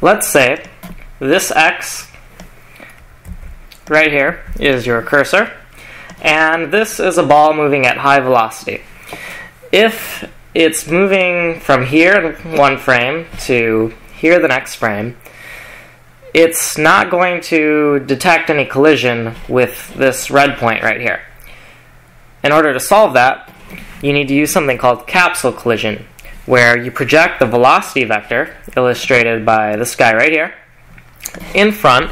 let's say this x right here is your cursor, and this is a ball moving at high velocity. If it's moving from here one frame to here the next frame, it's not going to detect any collision with this red point right here. In order to solve that, you need to use something called capsule collision, where you project the velocity vector, illustrated by this guy right here, in front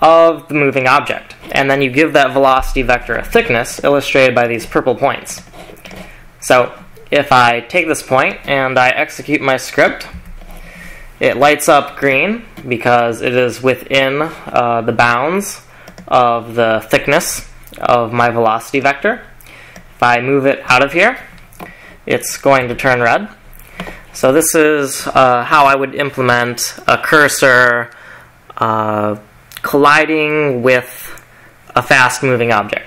of the moving object. And then you give that velocity vector a thickness, illustrated by these purple points. So if I take this point and I execute my script, it lights up green because it is within uh, the bounds of the thickness of my velocity vector. If I move it out of here, it's going to turn red. So this is uh, how I would implement a cursor uh, colliding with a fast moving object.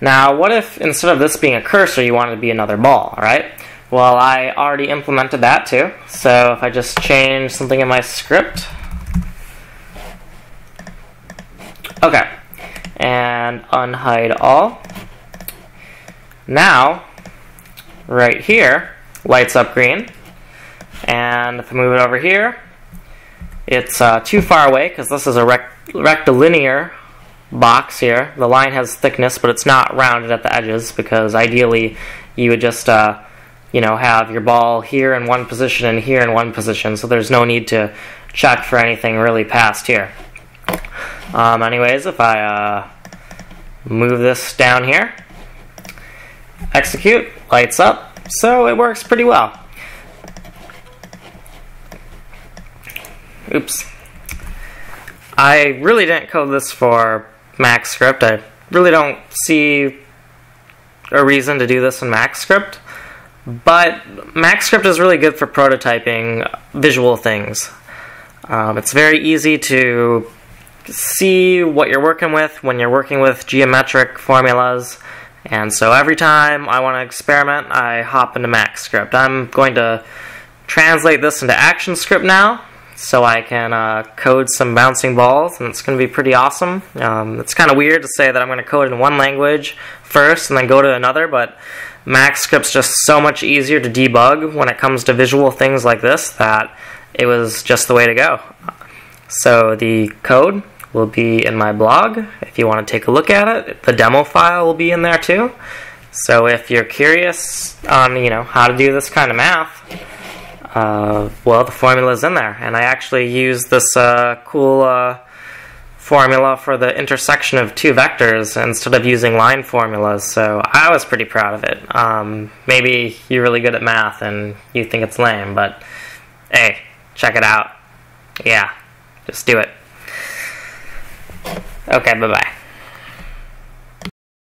Now, what if instead of this being a cursor, you wanted to be another ball, right? Well, I already implemented that too. So if I just change something in my script. Okay. And unhide all. Now, right here, lights up green. And if I move it over here, it's uh, too far away because this is a rect rectilinear box here. The line has thickness, but it's not rounded at the edges because ideally you would just, uh, you know, have your ball here in one position and here in one position, so there's no need to check for anything really past here. Um, anyways, if I uh, move this down here, execute, lights up, so it works pretty well. Oops. I really didn't code this for MaxScript. I really don't see a reason to do this in MaxScript. But MaxScript is really good for prototyping visual things. Um, it's very easy to see what you're working with when you're working with geometric formulas. And so every time I want to experiment, I hop into MaxScript. I'm going to translate this into ActionScript now so I can uh, code some bouncing balls, and it's going to be pretty awesome. Um, it's kind of weird to say that I'm going to code in one language first and then go to another, but MaxScript's just so much easier to debug when it comes to visual things like this that it was just the way to go. So the code will be in my blog if you want to take a look at it. The demo file will be in there too. So if you're curious on you know how to do this kind of math, uh, well, the formula is in there. And I actually used this uh, cool uh, formula for the intersection of two vectors instead of using line formulas. So I was pretty proud of it. Um, maybe you're really good at math and you think it's lame, but hey, check it out. Yeah, just do it. Okay, bye bye.